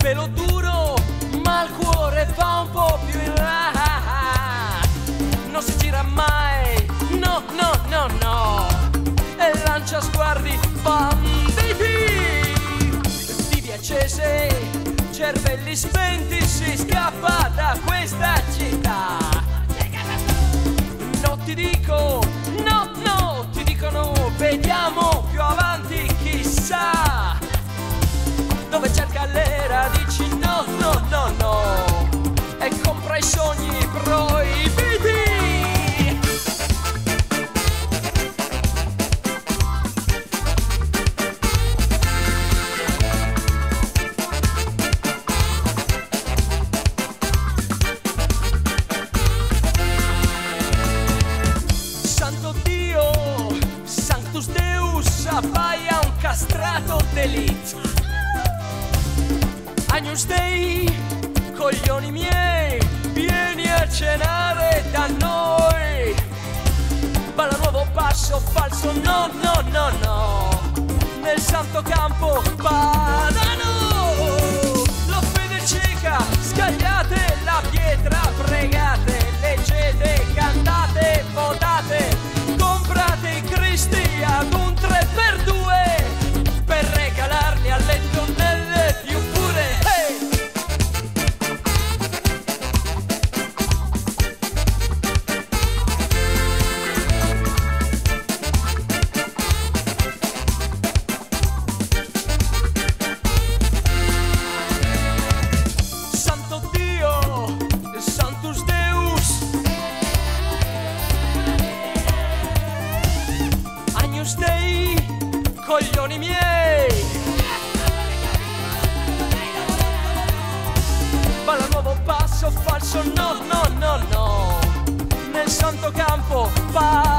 pelo duro, ma il cuore va un po' più in là. Non si gira mai, no, no, no, no. E lancia sguardi banditi, vivi accese, cervelli spenti, si scappa da questa città. Compra i sogni proibiti. Santo Dio, Sanctus Deus, appaia un castrato d'elite. Agnus Dei, coglioni miei, cenare da noi. Balla nuovo passo falso, no, no, no, no. Nel santo campo padano. La fede cieca, scagliate la pietra, pregate, coglioni miei. Balla nuovo passo falso, no, no, no, no. Nel santo campo padano.